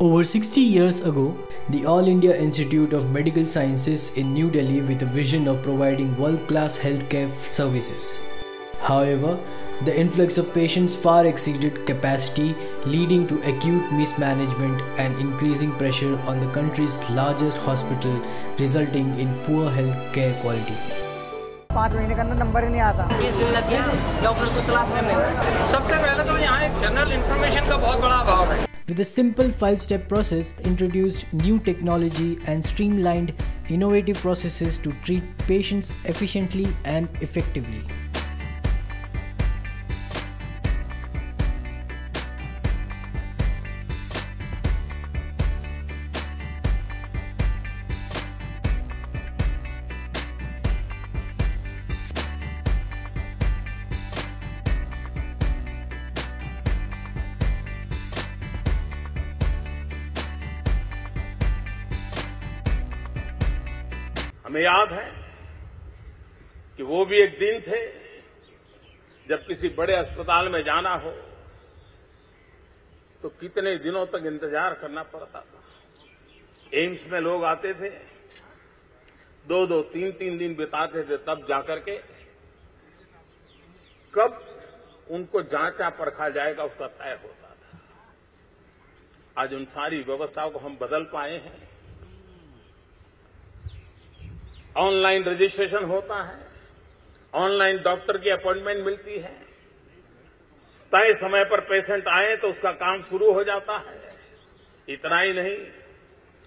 Over 60 years ago, the All India Institute of Medical Sciences in New Delhi with a vision of providing world-class healthcare services. However, the influx of patients far exceeded capacity, leading to acute mismanagement and increasing pressure on the country's largest hospital, resulting in poor healthcare quality. पाँच महीने का number ही नहीं आता बीस दिन लग गया doctor को तलाश करने में सबसे पहले तो यहाँ एक जनरल इंफॉर्मेशन का बहुत बड़ा अभाव है with a simple five step process, introduced new technology and streamlined innovative processes to treat patients efficiently and effectively. हमें याद है कि वो भी एक दिन थे जब किसी बड़े अस्पताल में जाना हो तो कितने दिनों तक इंतज़ार करना पड़ता था। एम्स में लोग आते थे, दो दो तीन तीन दिन बिताते थे तब जाकर के, कब उनको जांचा परखा जाएगा उसका तय होता था। आज उन सारी व्यवस्थाओं को हम बदल पाए हैं। ऑनलाइन रजिस्ट्रेशन होता है, ऑनलाइन डॉक्टर की अपॉइंटमेंट मिलती है। तय समय पर पेशेंट आए तो उसका काम शुरू हो जाता है। इतना ही नहीं,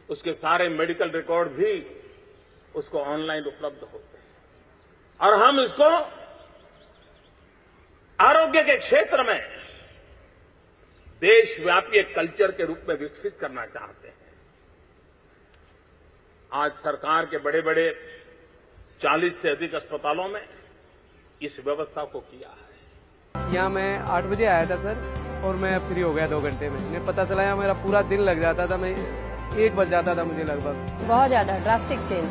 उसके सारे मेडिकल रिकॉर्ड भी उसको ऑनलाइन उपलब्ध होते हैं। और हम इसको आरोग्य के क्षेत्र में देशव्यापी एक कल्चर के रूप में विकसित करना चाहते हैं। आज सरकार के बड़े बड़े 40 से अधिक अस्पतालों में इस व्यवस्था को किया है। यहाँ मैं आठ बजे आया था सर और मैं फ्री हो गया दो घंटे में। मुझे पता चला यहाँ मेरा पूरा दिन लग जाता था मैं एक बज जाता था मुझे लगभग। बहुत ज़्यादा ड्रास्टिक चेंज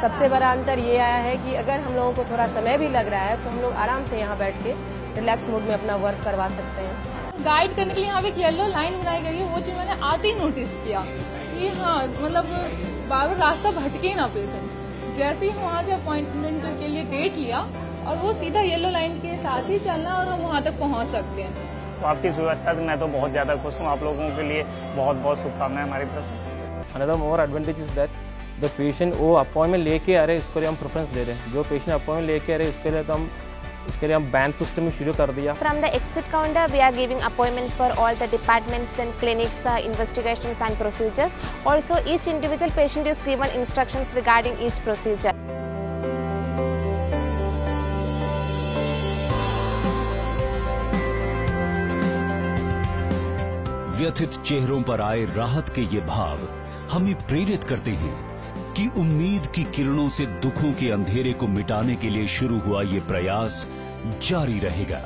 सबसे बड़ा अंतर ये आया है कि अगर हम लोगों को थोड़ा समय भी लग रहा है तो हम लोग आराम से यहाँ बैठ के रिलैक्स मूड में अपना वर्क करवा सकते हैं। गाइड करने के लिए यहाँ पे एक येलो लाइन बनाई गई है वो चीज़ मैंने आते ही नोटिस किया। कि हाँ मतलब बार बार रास्ता भटके ना पेशेंट जैसे ही वहाँ से अपॉइंटमेंट के लिए डेट लिया और वो सीधा येलो लाइन के साथ ही चलना और हम वहाँ तक पहुँच सकते हैं। तो आपकी इस व्यवस्था से मैं तो बहुत ज़्यादा खुश हूँ। आप लोगों के लिए बहुत बहुत शुभकामनाएँ हमारी तरफ़ से। Another more advantage is that the patient वो अपॉइंटमेंट लेके आ रहे हैं उसके लिए हम प्रेफरेंस दे रहे हैं। जो पेशेंट अपॉइंटमेंट लेके आ रहे हैं उसके लिए तो हम इसके लिए हम बैंक सिस्टम ही शुरू कर दिया। From the exit counter we are giving appointments for all the departments then clinics investigation and procedures also each individual patient is given instructions regarding each procedure व्यथित चेहरों पर आए राहत के ये भाव हमें प्रेरित करते हैं। कि उम्मीद की किरणों से दुखों के अंधेरे को मिटाने के लिए शुरू हुआ ये प्रयास जारी रहेगा।